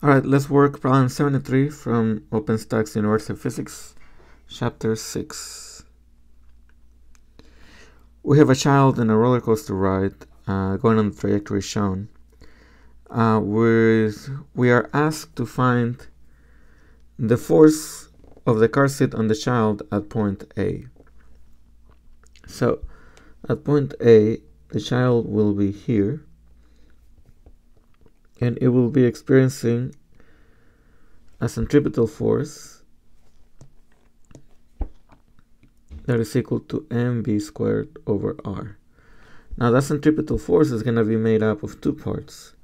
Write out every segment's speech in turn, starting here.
All right, let's work problem 73 from OpenStax University of Physics, chapter 6. We have a child in a roller coaster ride uh, going on the trajectory shown. Uh, with, we are asked to find the force of the car seat on the child at point A. So, at point A, the child will be here and it will be experiencing a centripetal force that is equal to mv squared over r. Now that centripetal force is going to be made up of two parts.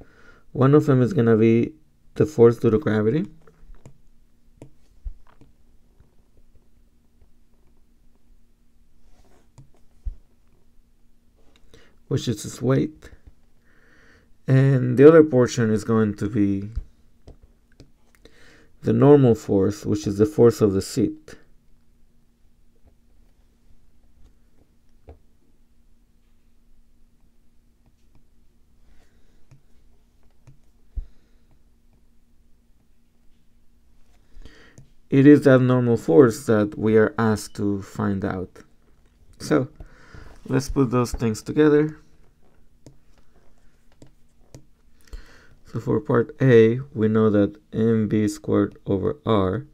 One of them is going to be the force due to gravity. which is its weight and the other portion is going to be the normal force, which is the force of the seat. It is that normal force that we are asked to find out. So, let's put those things together. So for part A, we know that mv squared over r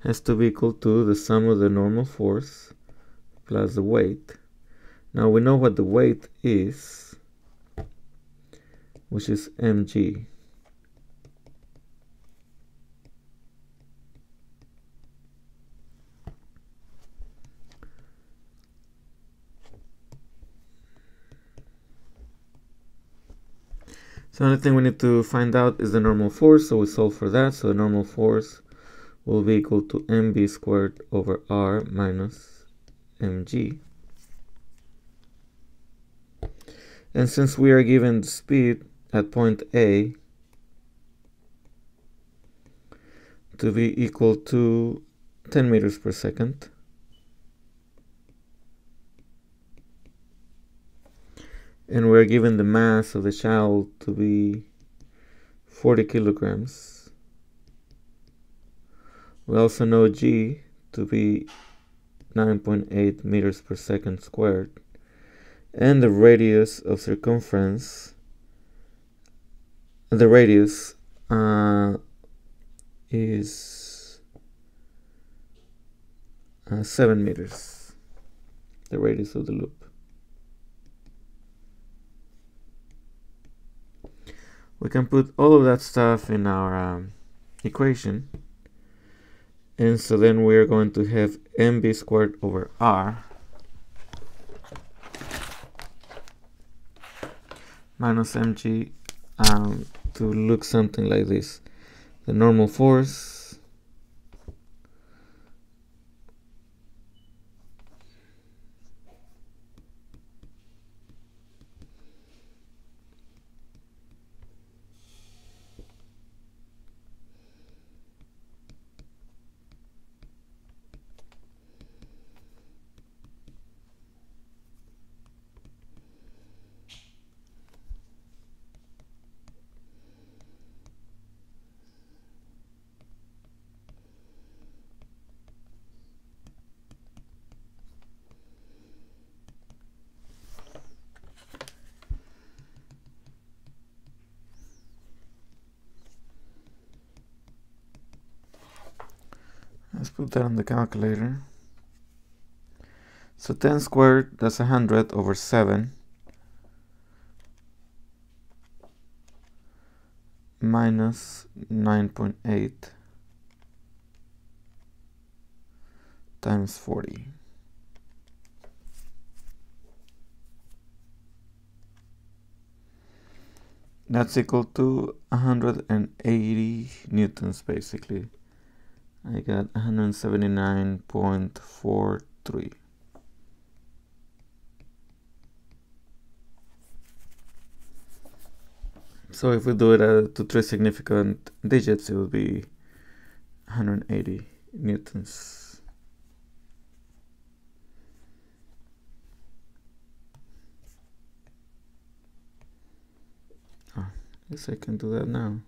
has to be equal to the sum of the normal force plus the weight. Now we know what the weight is, which is mg. The only thing we need to find out is the normal force, so we solve for that. So the normal force will be equal to mv squared over r minus mg. And since we are given the speed at point A to be equal to 10 meters per second, and we're given the mass of the child to be 40 kilograms. We also know g to be 9.8 meters per second squared. And the radius of circumference the radius uh, is uh, 7 meters. The radius of the loop we can put all of that stuff in our um, equation. And so then we're going to have mv squared over r minus mg um, to look something like this. The normal force Let's put that on the calculator. So 10 squared, that's 100 over 7. Minus 9.8 times 40. That's equal to 180 newtons basically. I got 179.43. So if we do it uh, to three significant digits, it will be 180 newtons. I guess I can do that now.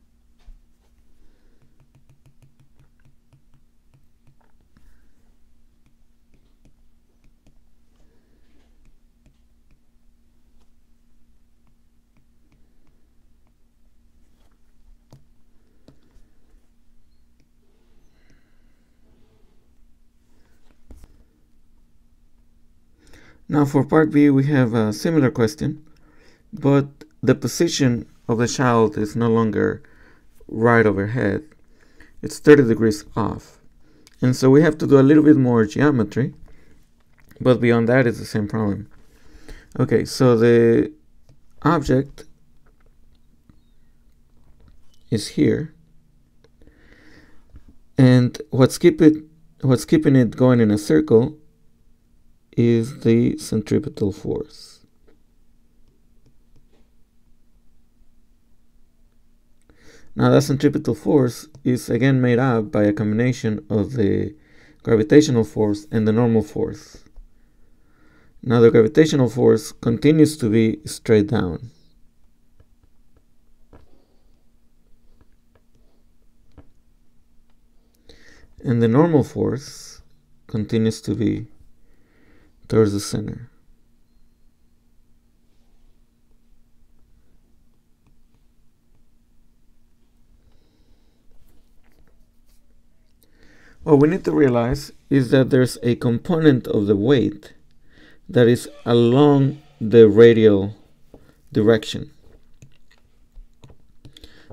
Now for part B we have a similar question, but the position of the child is no longer right overhead. It's 30 degrees off. And so we have to do a little bit more geometry, but beyond that it's the same problem. Okay, so the object is here. And what's keep it what's keeping it going in a circle is the centripetal force. Now that centripetal force is again made up by a combination of the gravitational force and the normal force. Now the gravitational force continues to be straight down. And the normal force continues to be towards a center. What we need to realize is that there's a component of the weight that is along the radial direction.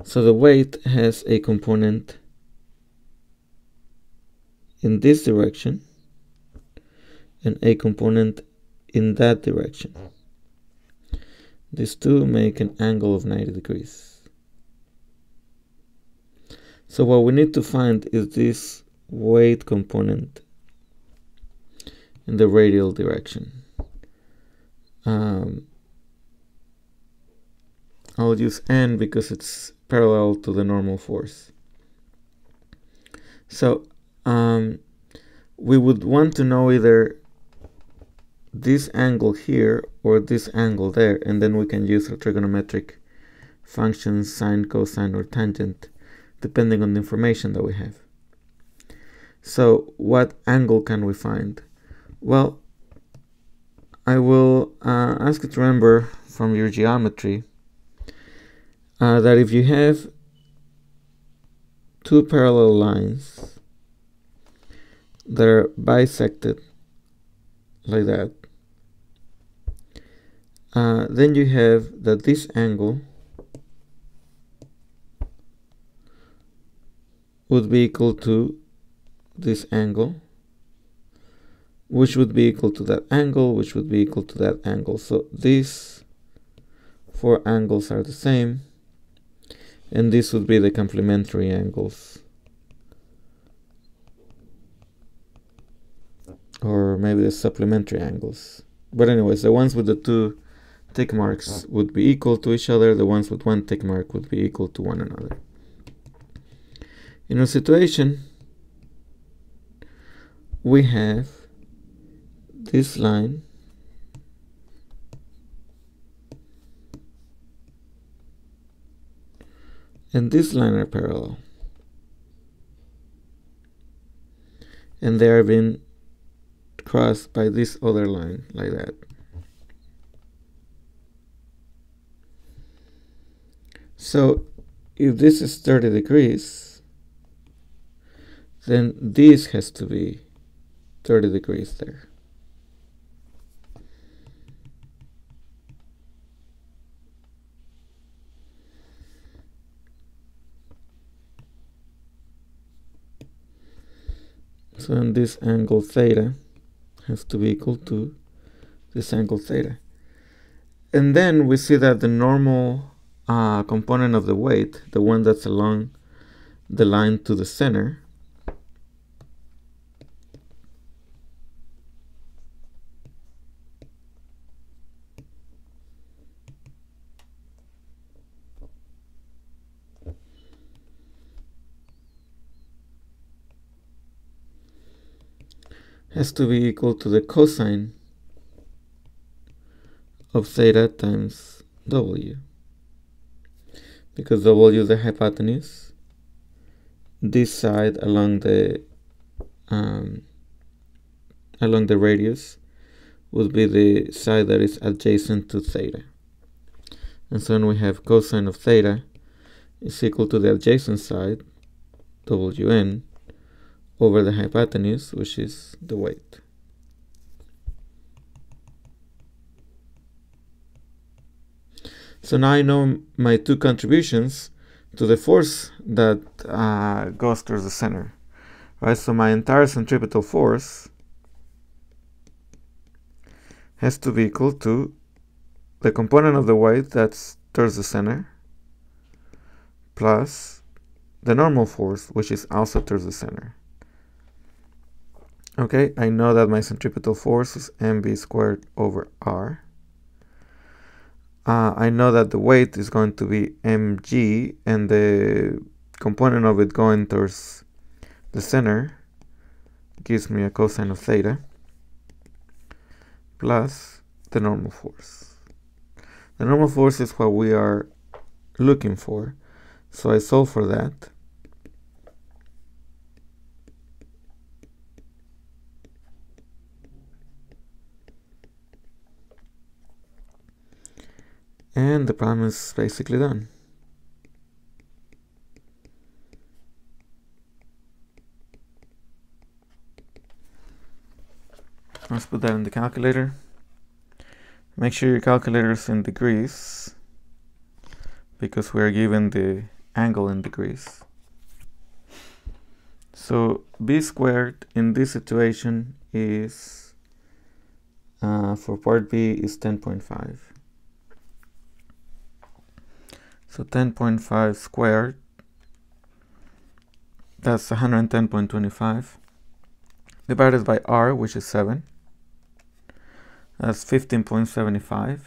So the weight has a component in this direction and a component in that direction. These two make an angle of 90 degrees. So what we need to find is this weight component in the radial direction. Um, I'll use n because it's parallel to the normal force. So um, we would want to know either this angle here or this angle there and then we can use trigonometric function sine cosine or tangent depending on the information that we have so what angle can we find? Well, I will uh, ask you to remember from your geometry uh, that if you have two parallel lines that are bisected like that, uh, then you have that this angle would be equal to this angle which would be equal to that angle which would be equal to that angle. So these four angles are the same and this would be the complementary angles. Or maybe the supplementary angles. But anyways the ones with the two tick marks would be equal to each other the ones with one tick mark would be equal to one another. In a situation we have this line. And this line are parallel. And they are being crossed by this other line like that so if this is 30 degrees then this has to be 30 degrees there. So then this angle theta has to be equal to this angle theta. And then we see that the normal uh, component of the weight, the one that's along the line to the center, has to be equal to the cosine of theta times w because w is the hypotenuse this side along the um, along the radius would be the side that is adjacent to theta and so then we have cosine of theta is equal to the adjacent side wn over the hypotenuse, which is the weight. So now I know my two contributions to the force that uh, goes towards the center. Right, so my entire centripetal force has to be equal to the component of the weight that's towards the center plus the normal force, which is also towards the center. Okay, I know that my centripetal force is mv squared over r. Uh, I know that the weight is going to be mg and the component of it going towards the center gives me a cosine of theta plus the normal force. The normal force is what we are looking for. So I solve for that. And the problem is basically done. Let's put that in the calculator. Make sure your calculator is in degrees because we are given the angle in degrees. So b squared in this situation is, uh, for part B is 10.5. So 10.5 squared, that's 110.25, divided by r, which is 7. That's 15.75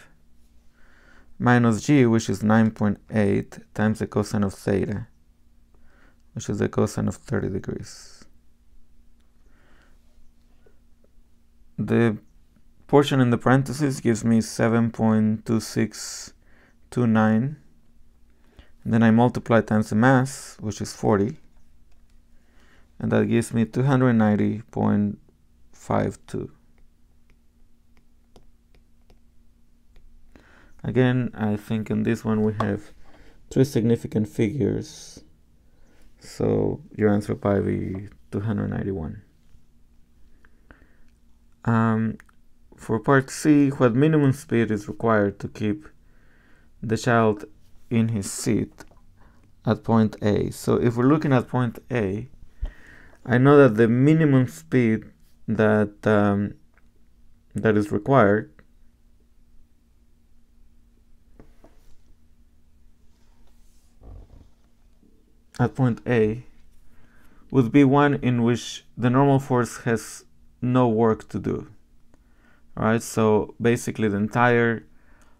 minus g, which is 9.8 times the cosine of theta, which is the cosine of 30 degrees. The portion in the parentheses gives me 7.2629. And then I multiply times the mass, which is 40. And that gives me 290.52. Again, I think in this one we have three significant figures. So your answer will be 291. Um, for part C, what minimum speed is required to keep the child in his seat at point A. So if we're looking at point A, I know that the minimum speed that um, that is required at point A would be one in which the normal force has no work to do. Alright, so basically the entire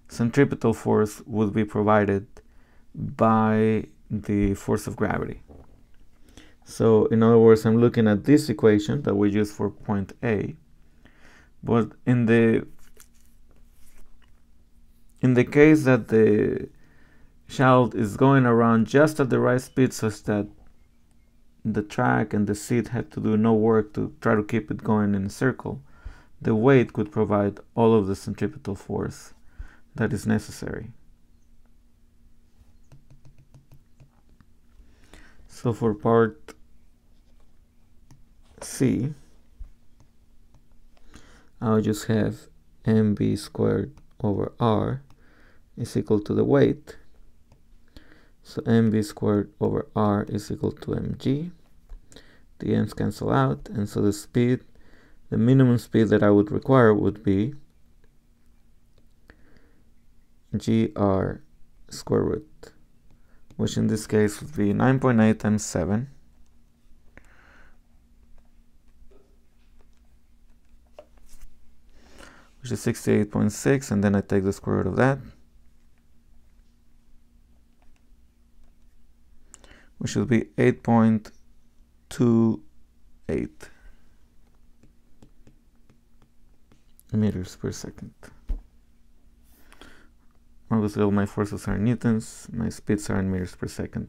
centripetal force would be provided by the force of gravity. So in other words, I'm looking at this equation that we use for point A, but in the in the case that the child is going around just at the right speed such that the track and the seat have to do no work to try to keep it going in a circle, the weight could provide all of the centripetal force that is necessary. So for part C, I'll just have mv squared over r is equal to the weight so mv squared over r is equal to mg. The m's cancel out, and so the speed, the minimum speed that I would require would be gr square root, which in this case would be 9.8 times 7. which is 68.6 and then I take the square root of that which will be 8.28 meters per second. Obviously all my forces are newtons, my speeds are in meters per second.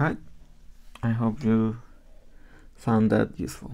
Alright, I hope you found that useful.